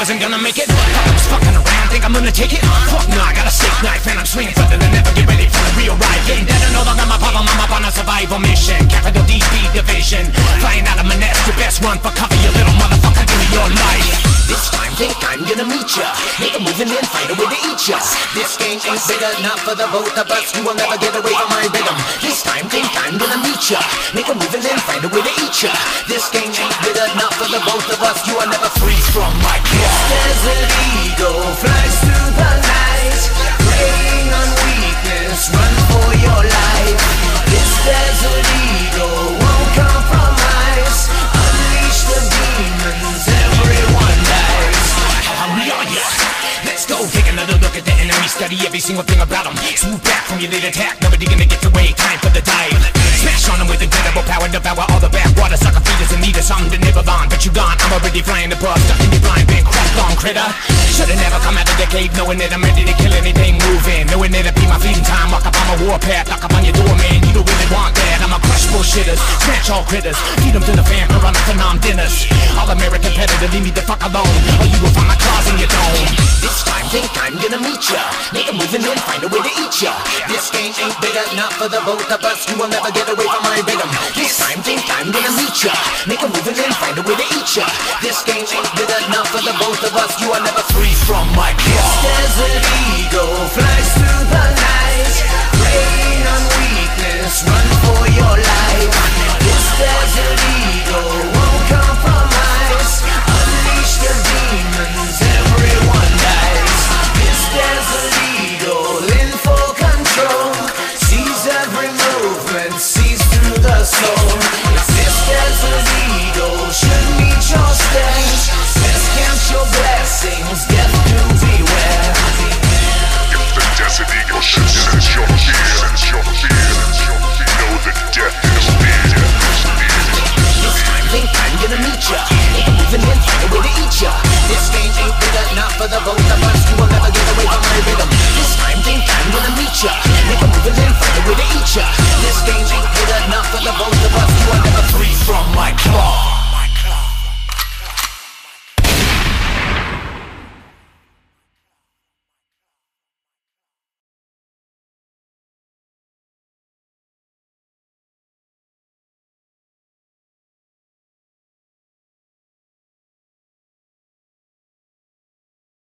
wasn't gonna make it. I was fucking around, think I'm gonna take it. Fuck no, I got a steak knife and I'm swinging further than ever Get ready for the real ride. Getting dead no longer my problem, I'm up on a survival mission. Capital DB division. Flying out of my nest, your best run for cover You little motherfucker, give me your life. This time think I'm gonna meet ya. Make a move and then find a way to eat ya. This game ain't big enough for the both of us. You will never get away from my rhythm Another look at the enemy Study every single thing about them Swoop back from your late attack Nobody gonna get away, time for the dive. Smash on critter. Should've never come out of the cave Knowing that I'm ready to kill anything moving. Knowing that it'd be my feeding time Walk up on my warpath Knock up on your door, man You don't really want that. I'ma crush bullshitters Smash all critters. Feed them to the fan Run up phenom dinners. All American competitor Leave me the fuck alone. Or you will find my claws in your dome. This time think I'm gonna meet ya. Make a move and then find a way to eat ya. This game ain't big enough for the both of us. You will never get away from my rhythm. This time think I'm gonna meet ya. Make a move and then find a way to ya This game ain't big enough for the both of us. You are never